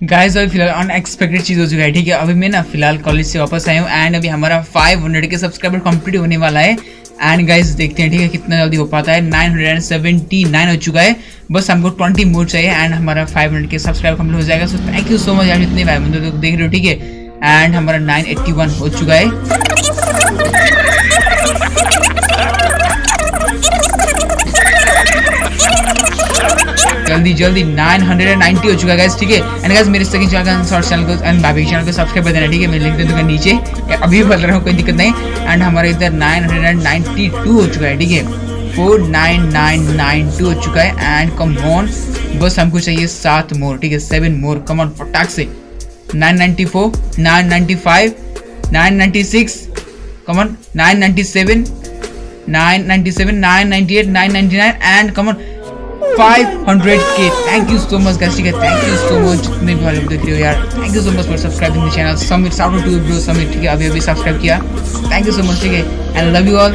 Guys अभी फ़िलहाल unexpected चीज़ हो चुका है, ठीक है? अभी मैं ना फ़िलहाल कॉलेज से वापस आया हूँ एंड अभी हमारा 500 के सब्सक्राइबर कंप्लीट होने वाला है। एंड गाइस देखते हैं, ठीक है, कितना जल्दी हो पाता है। 979 हो चुका है। बस हमको 20 मोड चाहिए एंड हमारा 500 के सब्सक्राइबर कंप्लीट हो जाएगा। So thank you so much यार जितने भाई बंदे देख रहे हो, ठीक है? एंड हमारा 981 हो चुका है। जल्दी जल्दी 990 हो चुका है ठीक है? एंड गाइस मेरे सेकंड चैनल शॉर्ट चैनल को एंड भाभी चैनल को सब्सक्राइब कर देना, ठीक है? मैं लिंक दे दूँगा नीचे अभी बोल रहा हूँ, कोई दिक्कत नहीं। एंड हमारा इधर 992 हो चुका है, ठीक है? 49992 हो चुका है एंड कम ऑन बस हमको चाहिए सात मोर ठीक है? सेवन मोर कम ऑन फटाक से। 994 995 996 come on 997 997 998 999 and come on 500 के thank you so much guys ठीक है थैंक यू सो मच जितने भी वाले देख रहे हो यार. Thank you so much for subscribing the channel Sumit shout to bro Sumit ठीक है? अभी अभी सब्सक्राइब किया. थैंक यू सो मच ठीक है? And love you all